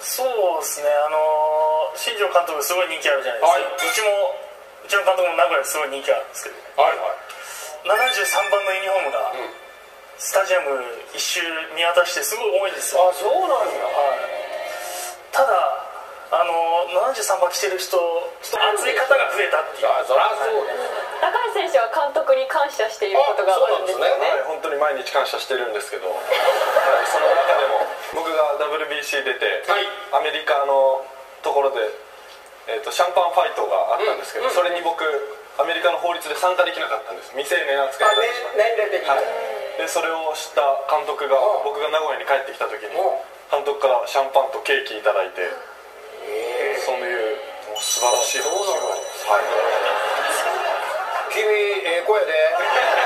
そうですね。あの新庄監督すごい人気あるじゃないですか、うちもうちの監督も名古屋ですごい人気あるんですけど。はいはい。73番のユニフォームが、ん。スタジアム一周見渡してすごい多いんですよ。あそうなんや。ただあの73番着てる人ちょっと熱い方が増えたっていう。あそりゃそうだ高橋選手は監督に感謝していることがあるんですよあそうなんね。はい、本当に毎日感謝してるんですけど、はい、その中 WBC 出て、はい。アメリカのところで、えー、とシャンパンファイトがあったんですけど、うん。うんそれに僕アメリカの法律で参加できなかったんです。未成年扱いあになってしまって年年齢的に。はい、でそれを知った監督がうん。僕が名古屋に帰ってきた時にうん。監督からシャンパンとケーキいただいてえ。そういうもう素晴らしい話がはい。君ええ子やで